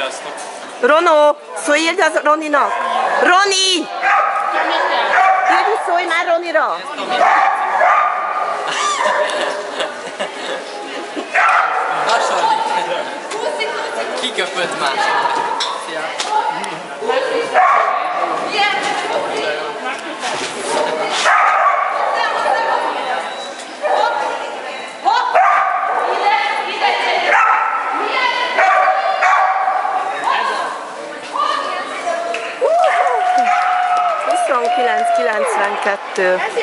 Sziasztok! Ronó, szólj az Roninak! Roni! Gyuri, szólj már Ronira! Hasonlít! Kiköpött már! 2992.